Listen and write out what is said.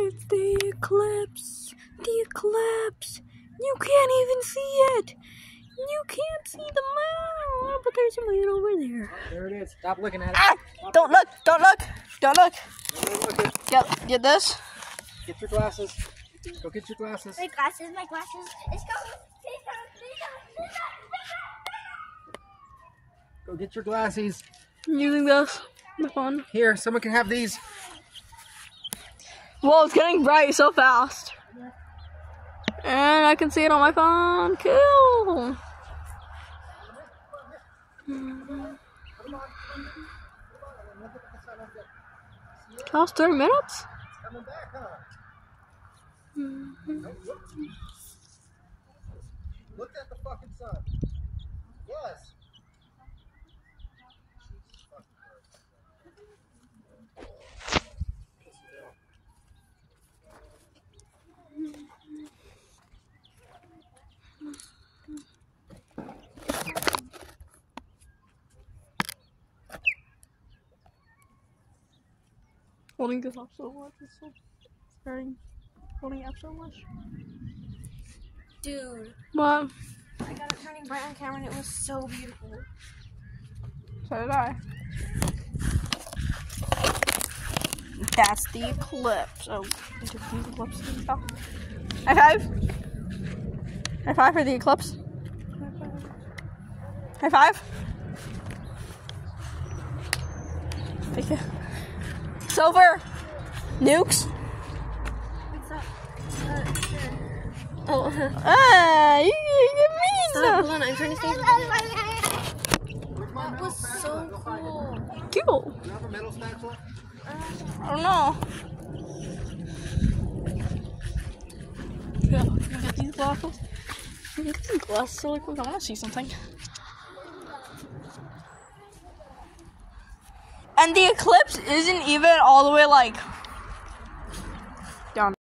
It's the eclipse. The eclipse. You can't even see it. You can't see the moon, but there's a moon over there. There it is. Stop looking at it. Ah! Don't look! Don't look! Don't look! Don't look Get, get this. Get your glasses. Go get your glasses. My glasses, my glasses. It's going. Go get your glasses. I'm using this. My phone. Here, someone can have these. Whoa, it's getting bright so fast. And I can see it on my phone. Cool. Last 30 minutes? Look at the fucking sun. Holding this up so much. It's so starting holding it up so much. Dude, But I got it turning bright on camera and it was so beautiful. so did I. That's the eclipse. Oh, I took the eclipse and stuff. High five. High five for the eclipse. High five. Thank you. Silver. Nukes. What's up? Sure. Oh, Ah, you, you get me Stop, hold on, I'm trying to stay. That was so Go find it. cool. Cool. Do you have a metal spatula? I don't know. Yeah, can I get these glasses? Can I get these glasses really quick? I want to see something. And the eclipse isn't even all the way like